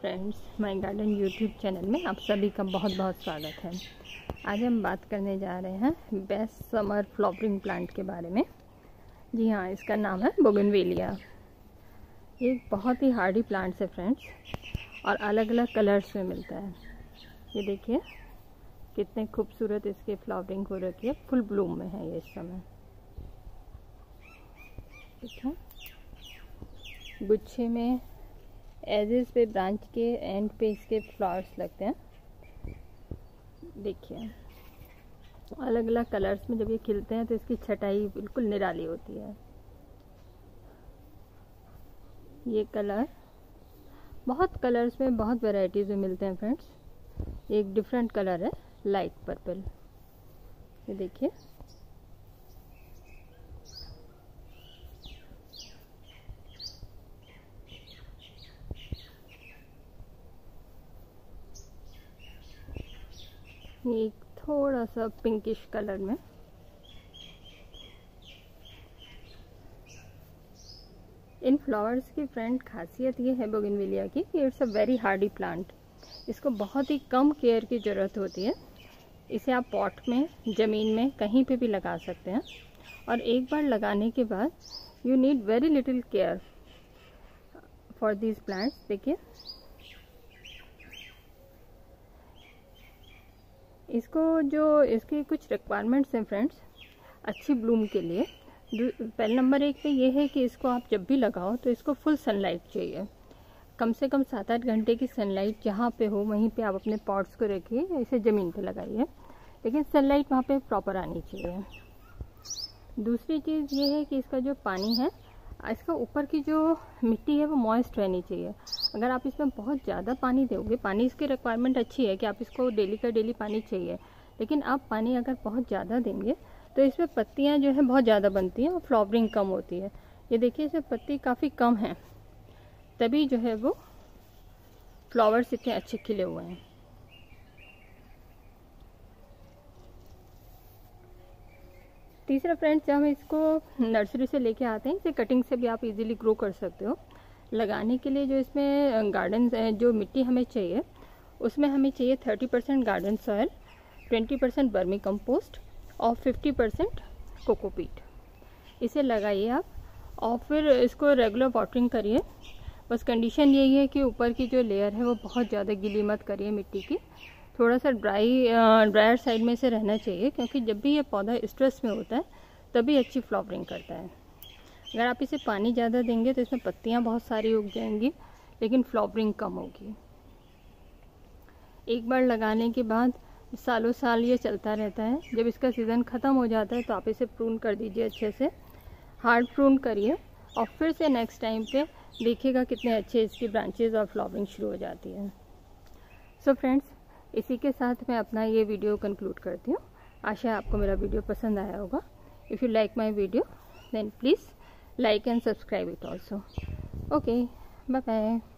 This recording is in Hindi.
Friends my garden YouTube channel में आप सभी का बहुत बहुत स्वागत है। आज हम बात करने जा रहे हैं बेस्ट समर फ्लावरिंग प्लांट के बारे में। जी हाँ इसका नाम है बोगनवेलिया ये बहुत ही हार्डी प्लांट्स है फ्रेंड्स और अलग अलग कलर्स में मिलता है। ये देखिए, कितने खूबसूरत इसके फ्लावरिंग हो रखी है। फुल ब्लूम में है ये इस समय। ठीक है गुच्छे में एजेस पे ब्रांच के एंड पे इसके फ्लावर्स लगते हैं। देखिए। अलग अलग कलर्स में जब ये खिलते हैं तो इसकी छटाई बिल्कुल निराली होती है। ये कलर बहुत कलर्स में बहुत वैरायटीज़ में मिलते हैं फ्रेंड्स एक डिफरेंट कलर है लाइट पर्पल ये देखिए। एक थोड़ा सा पिंकिश कलर में। इन फ्लावर्स की फ्रेंड खासियत ये है बोगिनविलिया की कि it's a very hardy plant इसको बहुत ही कम केयर की ज़रूरत होती है। इसे आप पॉट में, ज़मीन में कहीं पे भी लगा सकते हैं। और एक बार लगाने के बाद you need very little care for these plants देखिए इसको जो, इसके कुछ रिक्वायरमेंट्स हैं फ्रेंड्स अच्छी ब्लूम के लिए। पहले नंबर एक पे ये है कि इसको आप जब भी लगाओ तो इसको फुल सनलाइट चाहिए। कम से कम सात आठ घंटे की सनलाइट जहाँ पे हो, वहीं पे आप अपने पॉट्स को रखिए इसे ज़मीन पे लगाइए। लेकिन सनलाइट वहाँ पे प्रॉपर आनी चाहिए। दूसरी चीज़ ये है कि इसका जो पानी है इसका ऊपर की जो मिट्टी है वो मॉइस्ट रहनी चाहिए। अगर आप इसमें बहुत ज़्यादा पानी दोगे, पानी इसकी रिक्वायरमेंट अच्छी है कि आप इसको डेली का डेली पानी चाहिए। लेकिन आप पानी अगर बहुत ज़्यादा देंगे तो इसमें पत्तियाँ जो है बहुत ज़्यादा बनती हैं और फ्लावरिंग कम होती है। ये देखिए, इसमें पत्ती काफ़ी कम है। तभी जो है वो फ्लावर्स इतने अच्छे खिले हुए हैं। तीसरा फ्रेंड्स, जब हम इसको नर्सरी से लेके आते हैं, इसे कटिंग से भी आप इजीली ग्रो कर सकते हो। लगाने के लिए जो इसमें गार्डन जो मिट्टी हमें चाहिए, उसमें हमें चाहिए thirty percent garden soil twenty percent vermi compost और फिफ्टी परसेंट कोकोपीट इसे लगाइए आप और फिर इसको रेगुलर वाटरिंग करिए। बस कंडीशन यही है कि ऊपर की जो लेयर है, वो बहुत ज़्यादा गीली मत करिए मिट्टी की। थोड़ा सा ड्राई ड्रायर साइड में से रहना चाहिए, क्योंकि जब भी ये पौधा स्ट्रेस में होता है, तभी अच्छी फ्लावरिंग करता है। अगर आप इसे पानी ज़्यादा देंगे तो इसमें पत्तियाँ बहुत सारी उग जाएँगी, लेकिन फ्लावरिंग कम होगी। एक बार लगाने के बाद सालों साल ये चलता रहता है। जब इसका सीज़न ख़त्म हो जाता है तो आप इसे प्रून कर दीजिए अच्छे से। हार्ड प्रून करिए और फिर से नेक्स्ट टाइम पे देखिएगा कितने अच्छे इसकी ब्रांचेज और फ्लावरिंग शुरू हो जाती है। सो so फ्रेंड्स इसी के साथ मैं अपना ये वीडियो कंक्लूड करती हूँ। आशा आपको मेरा वीडियो पसंद आया होगा। If you like my video then please like and subscribe it also okay bye bye